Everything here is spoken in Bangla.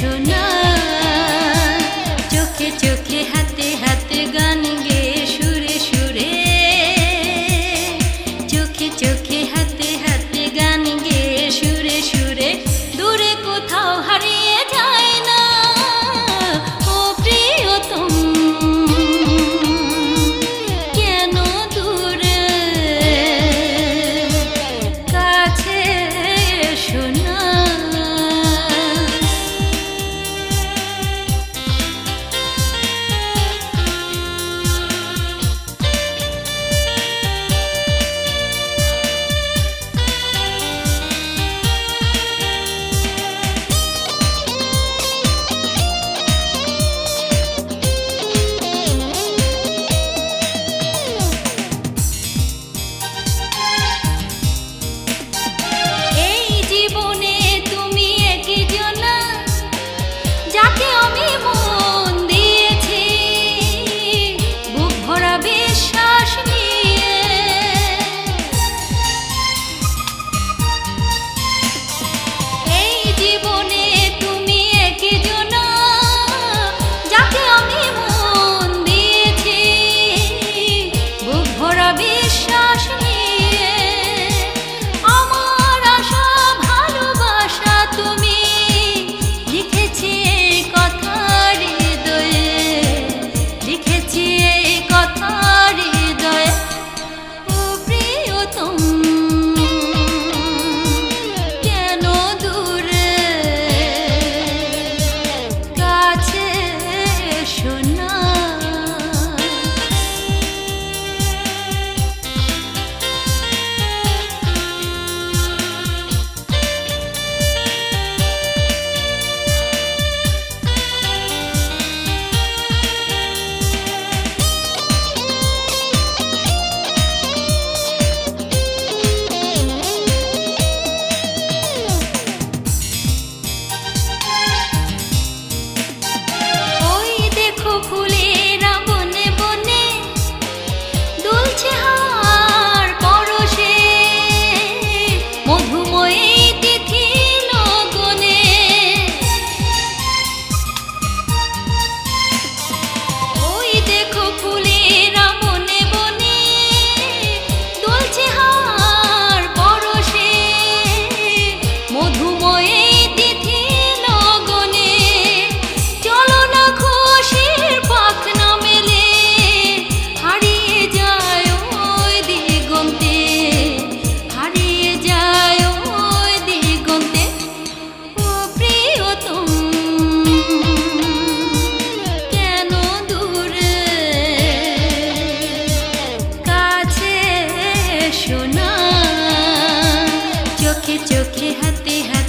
শোনা। চোখে চোখে হাতে হাতে গান গে, সুরে সুরে। চোখে চোখে হাতে হাতে গান গে, সুরে সুরে। কোথাও হারিয়ে যায় না। ও কেন детей. चोखे चोखे हते हते